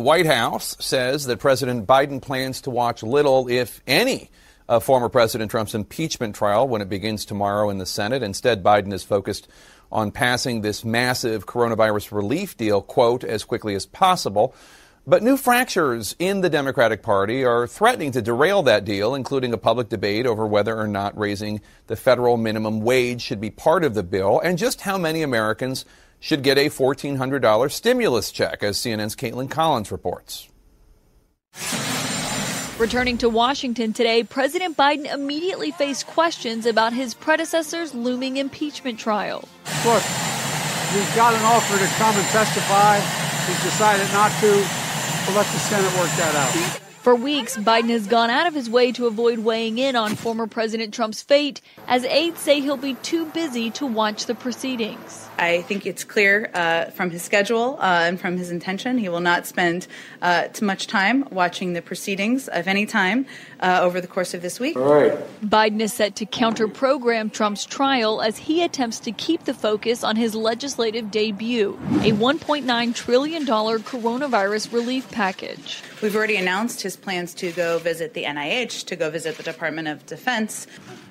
White House says that President Biden plans to watch little, if any, of former President Trump's impeachment trial when it begins tomorrow in the Senate. Instead, Biden is focused on passing this massive coronavirus relief deal, quote, as quickly as possible. But new fractures in the Democratic Party are threatening to derail that deal, including a public debate over whether or not raising the federal minimum wage should be part of the bill and just how many Americans should get a $1,400 stimulus check, as CNN's Kaitlan Collins reports. Returning to Washington today, President Biden immediately faced questions about his predecessor's looming impeachment trial. Look, he's got an offer to come and testify. He's decided not to. We'll let the Senate work that out. For weeks, Biden has gone out of his way to avoid weighing in on former President Trump's fate, as aides say he'll be too busy to watch the proceedings. I think it's clear uh, from his schedule uh, and from his intention he will not spend uh, too much time watching the proceedings of any time uh, over the course of this week. All right. Biden is set to counter program Trump's trial as he attempts to keep the focus on his legislative debut, a $1.9 trillion coronavirus relief package. We've already announced his plans to go visit the NIH, to go visit the Department of Defense.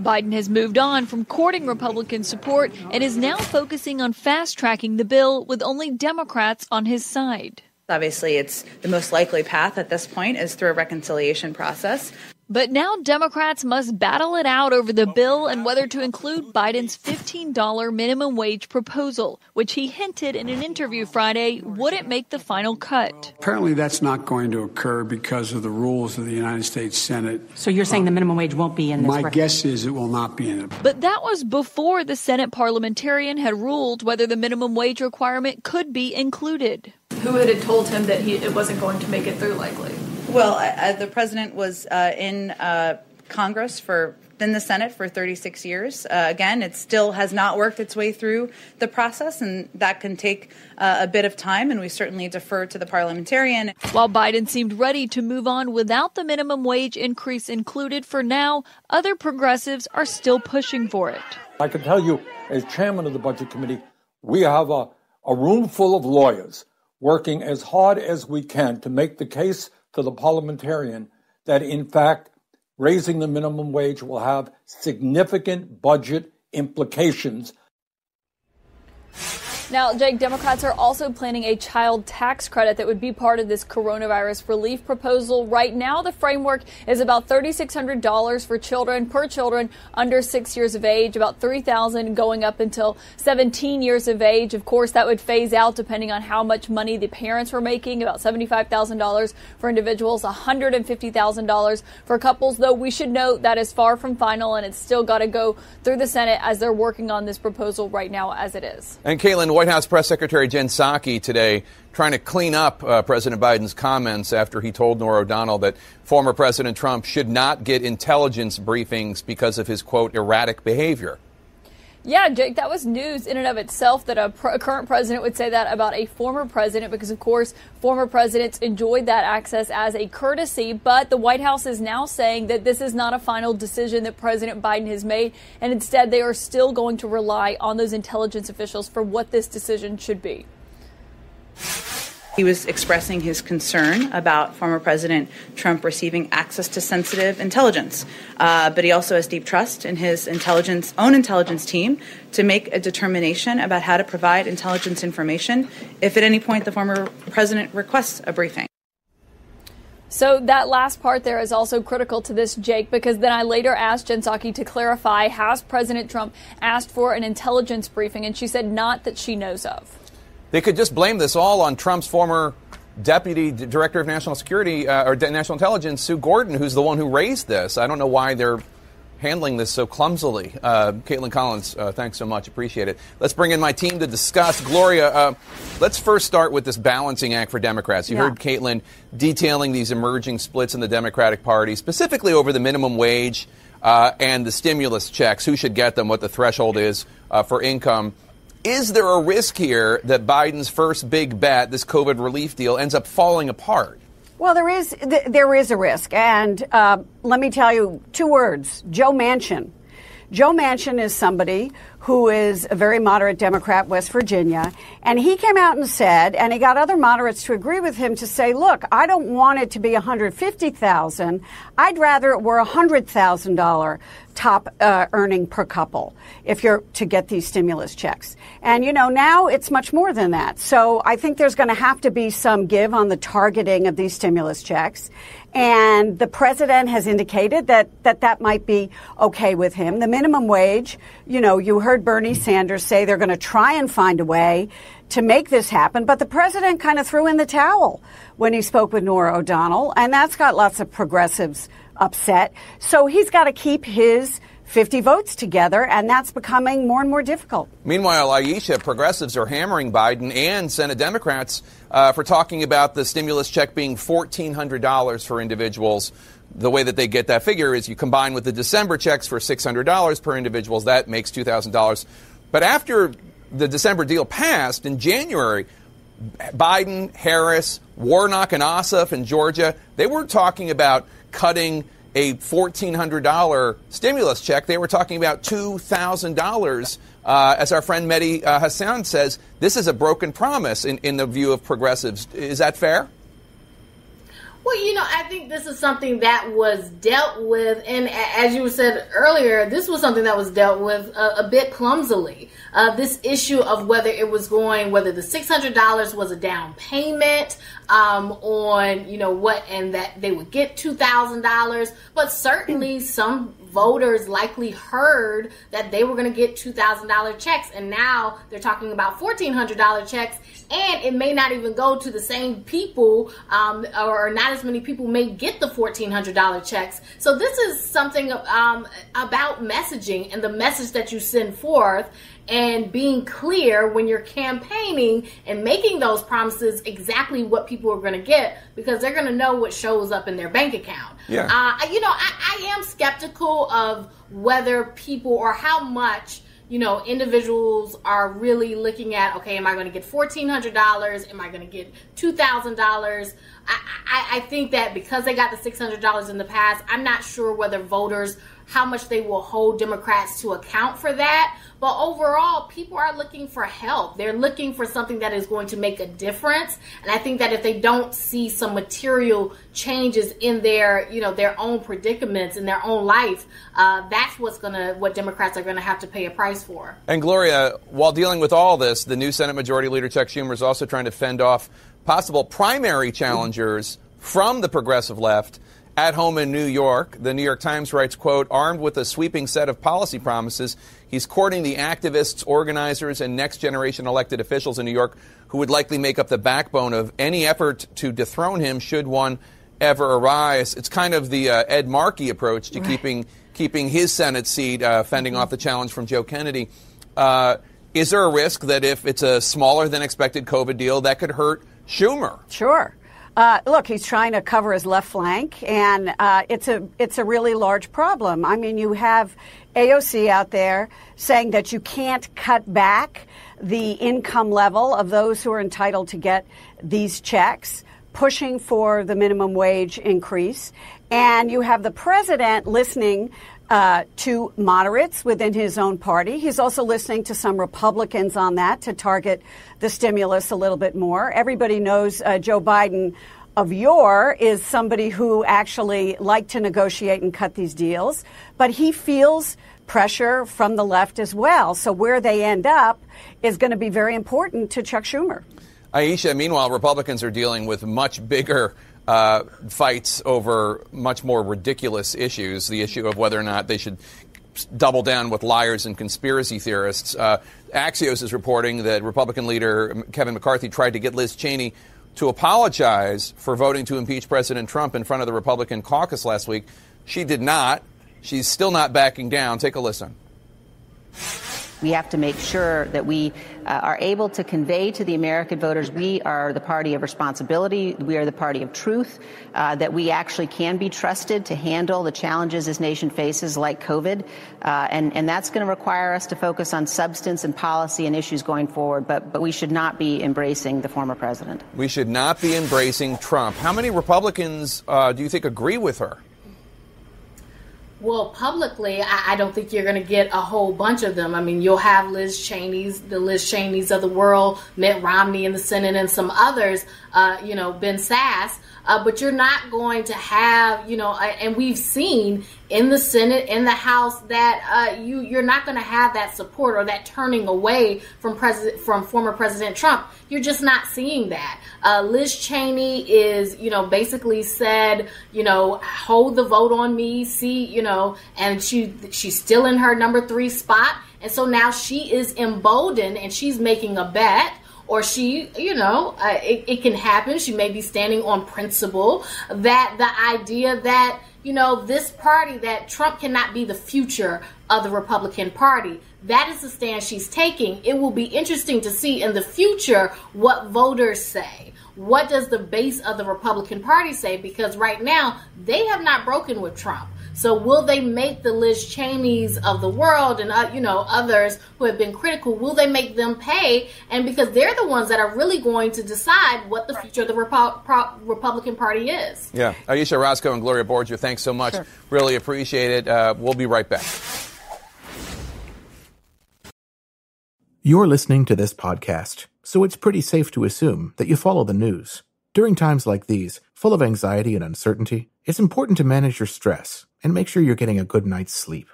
Biden has moved on from courting Republican support and is now focusing on fast tracking the bill with only Democrats on his side. Obviously, it's the most likely path at this point is through a reconciliation process. But now Democrats must battle it out over the bill and whether to include Biden's $15 minimum wage proposal, which he hinted in an interview Friday wouldn't make the final cut. Apparently, that's not going to occur because of the rules of the United States Senate. So you're saying the minimum wage won't be in this? My rec- guess is it will not be in it. But that was before the Senate parliamentarian had ruled whether the minimum wage requirement could be included. Who had told him that he, it wasn't going to make it through likely? Well, uh, the president was uh, in uh, Congress for in the Senate for 36 years. Uh, again, it still has not worked its way through the process, and that can take uh, a bit of time. And we certainly defer to the parliamentarian. While Biden seemed ready to move on without the minimum wage increase included for now, other progressives are still pushing for it. I can tell you, as chairman of the Budget Committee, we have a, a room full of lawyers working as hard as we can to make the case to the parliamentarian that, in fact, raising the minimum wage will have significant budget implications Now, Jake, Democrats are also planning a child tax credit that would be part of this coronavirus relief proposal. Right now, the framework is about $3,600 for children per children under six years of age, about 3,000 going up until 17 years of age. Of course, that would phase out depending on how much money the parents were making, about $75,000 for individuals, $150,000 for couples, though we should note that is far from final and it's still got to go through the Senate as they're working on this proposal right now as it is. And Kaitlan, White House Press Secretary Jen Psaki today trying to clean up uh, President Biden's comments after he told Norah O'Donnell that former President Trump should not get intelligence briefings because of his, quote, erratic behavior. Yeah, Jake, that was news in and of itself that a, pr- current president would say that about a former president because, of course, former presidents enjoyed that access as a courtesy. But the White House is now saying that this is not a final decision that President Biden has made, and instead they are still going to rely on those intelligence officials for what this decision should be. He was expressing his concern about former President Trump receiving access to sensitive intelligence. Uh, but he also has deep trust in his intelligence, own intelligence team to make a determination about how to provide intelligence information if at any point the former president requests a briefing. So that last part there is also critical to this, Jake, because then I later asked Jen Psaki to clarify has President Trump asked for an intelligence briefing, and she said not that she knows of. They could just blame this all on Trump's former deputy director of national security uh, or national intelligence, Sue Gordon, who's the one who raised this. I don't know why they're handling this so clumsily. Uh, Kaitlan Collins, uh, thanks so much. Appreciate it. Let's bring in my team to discuss. Gloria, uh, let's first start with this balancing act for Democrats. You Yeah. heard Kaitlan detailing these emerging splits in the Democratic Party, specifically over the minimum wage uh, and the stimulus checks, who should get them, what the threshold is uh, for income. Is there a risk here that Biden's first big bet, this COVID relief deal, ends up falling apart? Well, there is th- there is a risk, and uh, let me tell you two words: Joe Manchin. Joe Manchin is somebody who is a very moderate Democrat, West Virginia, and he came out and said, and he got other moderates to agree with him to say, look, I don't want it to be 150,000. I'd rather it were a $100,000 top uh, earning per couple if you're to get these stimulus checks. And you know, now it's much more than that. So I think there's going to have to be some give on the targeting of these stimulus checks. And the president has indicated that, that that might be okay with him. The minimum wage, you know, you heard Bernie Sanders say they're going to try and find a way to make this happen, but the president kind of threw in the towel when he spoke with Norah O'Donnell, and that's got lots of progressives upset. So he's got to keep his 50 votes together, and that's becoming more and more difficult. Meanwhile, Ayesha, progressives are hammering Biden and Senate Democrats uh, for talking about the stimulus check being $1,400 for individuals. The way that they get that figure is you combine with the December checks for $600 per individuals. That makes $2,000. But after the December deal passed in January, Biden, Harris, Warnock, and Ossoff in Georgia, they were talking about cutting a $1,400 stimulus check. They were talking about $2,000. Uh, as our friend Mehdi uh, Hasan says, this is a broken promise in, in the view of progressives. Is that fair? Well, you know, I think this is something that was dealt with, and as you said earlier, this was something that was dealt with a, a bit clumsily. Uh, this issue of whether it was going, whether the six hundred dollars was a down payment um, on, you know, what, and that they would get two thousand dollars, but certainly some voters likely heard that they were going to get $2,000 checks, and now they're talking about $1,400 checks, and it may not even go to the same people, um, or not as many people may get the $1,400 checks. So this is something um, about messaging and the message that you send forth and being clear when you're campaigning and making those promises exactly what people are going to get because they're going to know what shows up in their bank account. Yeah. Uh, you know, I, I am skeptical of whether people or how much you know, individuals are really looking at, okay, am I going to get $1,400? Am I going to get $2,000? I, I, think that because they got the $600 in the past, I'm not sure whether voters, how much they will hold Democrats to account for that. But overall, people are looking for help. They're looking for something that is going to make a difference. And I think that if they don't see some material changes in their, you know, their own predicaments in their own life, uh, that's what's gonna, what Democrats are gonna have to pay a price for. And Gloria, while dealing with all this, the new Senate Majority Leader Chuck Schumer is also trying to fend off possible primary challengers from the progressive left at home in New York. The New York Times writes, quote, armed with a sweeping set of policy promises, he's courting the activists, organizers, and next generation elected officials in New York who would likely make up the backbone of any effort to dethrone him should one ever arise. It's kind of the uh, Ed Markey approach to right. keeping keeping his Senate seat, uh, fending off the challenge from Joe Kennedy. Uh, is there a risk that if it's a smaller than expected COVID deal, that could hurt Schumer? Sure. Uh, look, he's trying to cover his left flank, and uh, it's a it's a really large problem. I mean, you have AOC out there saying that you can't cut back the income level of those who are entitled to get these checks, pushing for the minimum wage increase, and you have the president listening uh, to moderates within his own party. He's also listening to some Republicans on that to target the stimulus a little bit more. Everybody knows uh, Joe Biden of yore is somebody who actually liked to negotiate and cut these deals, but he feels pressure from the left as well. So where they end up is going to be very important to Chuck Schumer. Ayesha, meanwhile, Republicans are dealing with much bigger uh, fights over much more ridiculous issues. The issue of whether or not they should double down with liars and conspiracy theorists. Uh, Axios is reporting that Republican leader Kevin McCarthy tried to get Liz Cheney to apologize for voting to impeach President Trump in front of the Republican caucus last week. She did not. She's still not backing down. Take a listen. We have to make sure that we uh, are able to convey to the American voters we are the party of responsibility, we are the party of truth, uh, that we actually can be trusted to handle the challenges this nation faces, like COVID. Uh, and, and that's going to require us to focus on substance and policy and issues going forward. But, but we should not be embracing the former president. We should not be embracing Trump. How many Republicans uh, do you think agree with her? Well, publicly, I, I don't think you're going to get a whole bunch of them. I mean, you'll have Liz Cheney's, the Liz Cheney's of the world, Mitt Romney in the Senate, and some others. Uh, you know, Ben Sasse. Uh, but you're not going to have, you know, and we've seen in the Senate, in the House, that uh, you you're not going to have that support or that turning away from president from former President Trump. You're just not seeing that. Uh, Liz Cheney is, you know, basically said, you know, hold the vote on me, see, you know, and she she's still in her number three spot, and so now she is emboldened and she's making a bet or she, you know, uh, it, it can happen. She may be standing on principle that the idea that, you know, this party, that Trump cannot be the future of the Republican Party. That is the stand she's taking. It will be interesting to see in the future what voters say. What does the base of the Republican Party say? Because right now, they have not broken with Trump. So will they make the Liz Cheney's of the world and uh, you know others who have been critical? Will they make them pay? And because they're the ones that are really going to decide what the future of the Repo- Pro- Republican Party is. Yeah, Ayesha Rascoe and Gloria Borger, thanks so much. Sure. Really appreciate it. Uh, we'll be right back. You're listening to this podcast, so it's pretty safe to assume that you follow the news. During times like these, full of anxiety and uncertainty, it's important to manage your stress and make sure you're getting a good night's sleep.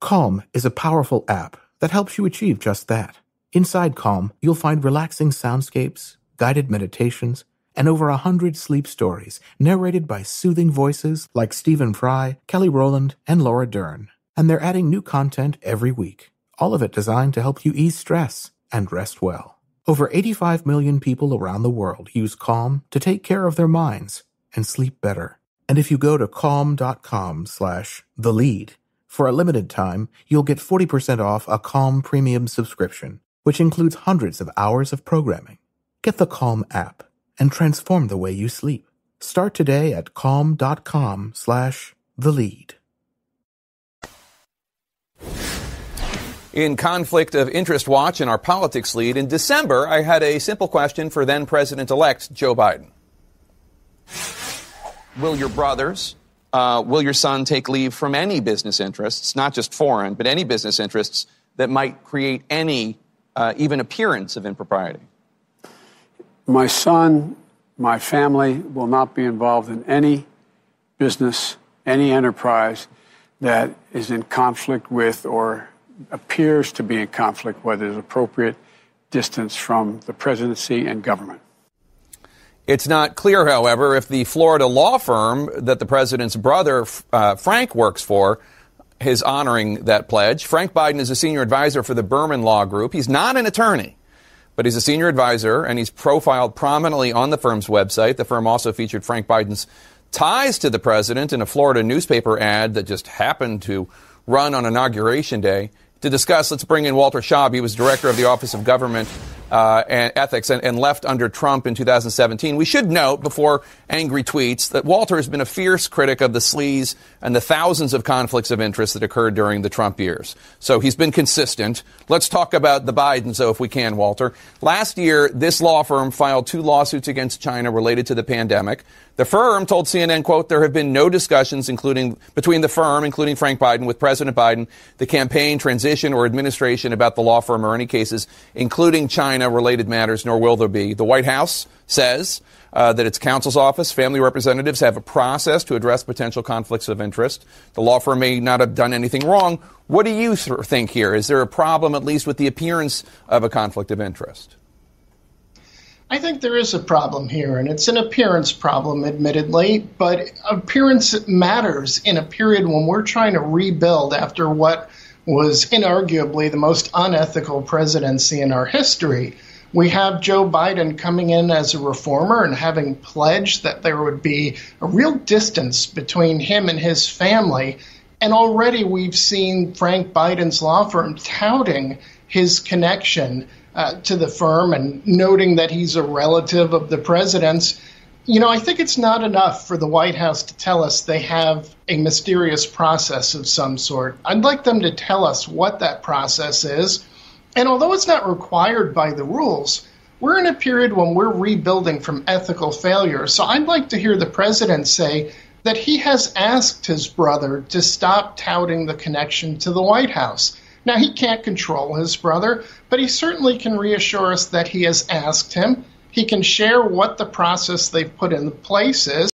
Calm is a powerful app that helps you achieve just that. Inside Calm, you'll find relaxing soundscapes, guided meditations, and over a hundred sleep stories narrated by soothing voices like Stephen Fry, Kelly Rowland, and Laura Dern. And they're adding new content every week, all of it designed to help you ease stress and rest well. Over 85 million people around the world use Calm to take care of their minds and sleep better. And if you go to calm.com slash the lead, for a limited time, you'll get 40% off a Calm premium subscription, which includes hundreds of hours of programming. Get the Calm app and transform the way you sleep. Start today at calm.com slash the lead. In Conflict of Interest Watch in our politics lead, in December, I had a simple question for then President elect Joe Biden. Will your brothers, uh, will your son take leave from any business interests, not just foreign, but any business interests that might create any, uh, even appearance of impropriety? My son, my family will not be involved in any business, any enterprise that is in conflict with or appears to be in conflict, whether there's appropriate distance from the presidency and government. It's not clear, however, if the Florida law firm that the president's brother, uh, Frank, works for is honoring that pledge. Frank Biden is a senior advisor for the Berman Law Group. He's not an attorney, but he's a senior advisor, and he's profiled prominently on the firm's website. The firm also featured Frank Biden's ties to the president in a Florida newspaper ad that just happened to run on Inauguration Day. To discuss, let's bring in Walter Shaub. He was director of the Office of Government uh, and Ethics and, and, left under Trump in 2017. We should note before angry tweets that Walter has been a fierce critic of the sleaze and the thousands of conflicts of interest that occurred during the Trump years. So he's been consistent. Let's talk about the Bidens, though, if we can, Walter. Last year, this law firm filed two lawsuits against China related to the pandemic. The firm told CNN, quote, there have been no discussions including between the firm, including Frank Biden, with President Biden, the campaign, transition, or administration about the law firm or any cases, including China related matters, nor will there be. The White House says uh, that its counsel's office, family representatives have a process to address potential conflicts of interest. The law firm may not have done anything wrong. What do you th- think here? Is there a problem, at least, with the appearance of a conflict of interest? I think there is a problem here, and it's an appearance problem, admittedly, but appearance matters in a period when we're trying to rebuild after what was inarguably the most unethical presidency in our history. We have Joe Biden coming in as a reformer and having pledged that there would be a real distance between him and his family. And already we've seen Frank Biden's law firm touting his connection uh, to the firm and noting that he's a relative of the president's. You know, I think it's not enough for the White House to tell us they have a mysterious process of some sort. I'd like them to tell us what that process is. And although it's not required by the rules, we're in a period when we're rebuilding from ethical failure. So I'd like to hear the president say that he has asked his brother to stop touting the connection to the White House. Now, he can't control his brother, but he certainly can reassure us that he has asked him. He can share what the process they've put in place is.